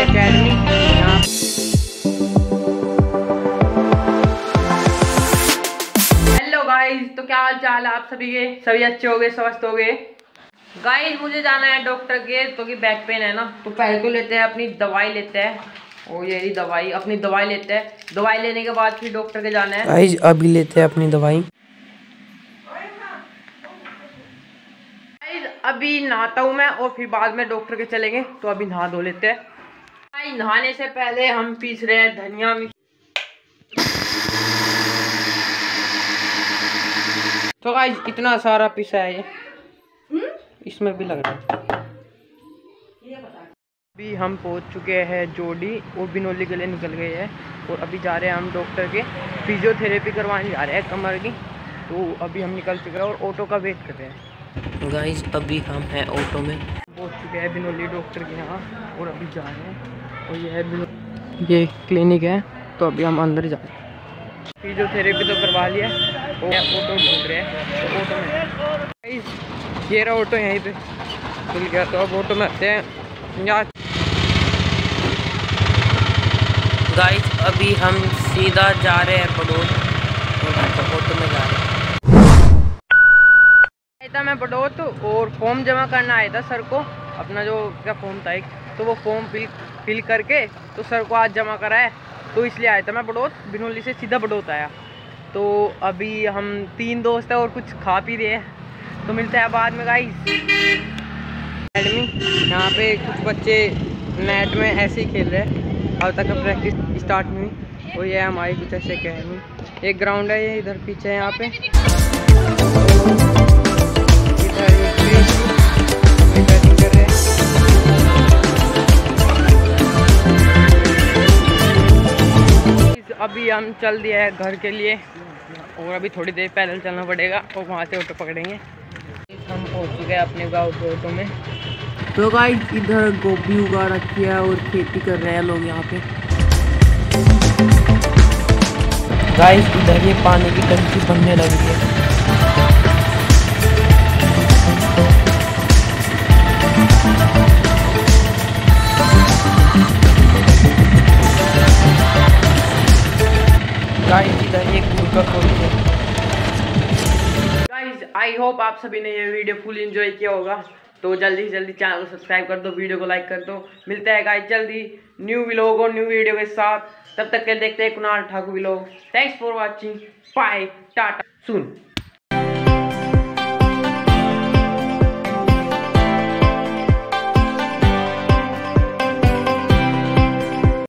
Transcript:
Academy यहाँ hello guys तो क्या हाल चाल है आप सभी के? सभी अच्छे हो गए? स्वस्थ हो गए? गाइस मुझे जाना है डॉक्टर के तो कि बैक पेन है ना। तो पहले तो लेते हैं अपनी दवाई लेते हैं। और ये रही दवाई अपनी दवाई लेते हैं। दवाई लेने के बाद फिर डॉक्टर के जाना है। गाइस अभी लेते हैं अपनी दवाई। गाइस अभी नहाता हूँ मैं और फिर बाद में डॉक्टर के चलेंगे। तो अभी नहा धो लेते हैं। गाइस नहाने से पहले हम पीस रहे हैं धनिया मिर्च। तो गाइस इतना सारा पिसा है ये। इसमें भी लग रहा है। अभी हम पहुँच चुके हैं जोड़ी और बिनोली के लिए निकल गए हैं। और अभी जा रहे हैं हम डॉक्टर के। फिजियोथेरेपी करवाने जा रहे हैं कमर की। तो अभी हम निकल चुके हैं और ऑटो का वेट कर रहे हैं। गाइस अभी हम हैं ऑटो में। पहुँच चुके हैं बिनोली डॉक्टर के यहाँ और अभी जा रहे हैं। और ये है ये क्लिनिक है तो अभी हम अंदर जा रहे हैं। फिजियोथेरेपी तो करवा लिया ऑटो ढूंढ रहे हैं तो ऑटो में। ये रहा ऑटो यहीं पे। खुल गया तो अब ऑटो में आते हैं। यहाँ। गाइस अभी हम सीधा जा रहे हैं और ऑटो में जा रहे हैं। था मैं बडोत और फॉर्म जमा करना आया था सर को। अपना जो क्या फॉर्म था एक तो वो फॉर्म फिल फिल करके तो सर को आज जमा कराया तो इसलिए आया था मैं बडोत, बिनोली से सीधा बडोत आया। तो अभी हम तीन दोस्त हैं और कुछ खा पी रहे हैं। तो मिलते हैं बाद में गाइस एकेडमी यहाँ पे कुछ बच्चे नेट में ऐसे ही खेल रहे हैं। अब तक प्रैक्टिस स्टार्ट नहीं हुई। और ये हमारी कुछ ऐसे अकेडमी एक ग्राउंड है ये, इधर पीछे यहाँ पे। अभी हम चल दिए हैं घर के लिए और अभी थोड़ी देर पैदल चलना पड़ेगा और वहाँ से ऑटो पकड़ेंगे। हम पहुँच चुके हैं अपने गाँव के ऑटो में। तो गाइस इधर गोभी उगा रखी है और खेती कर रहे हैं लोग यहाँ पे। गाइस इधर ये पानी की टंकी बनने लगी है। आई होप आप सभी ने ये वीडियो फुल इन्जॉय किया होगा। तो जल्दी से जल्दी चैनल को सब्सक्राइब कर दो वीडियो को लाइक कर दो। मिलते हैं गाइस जल्दी न्यू व्लॉग और न्यू वीडियो के साथ। तब तक के देखते हैं Kunal Thakur vlog thanks for watching bye tata soon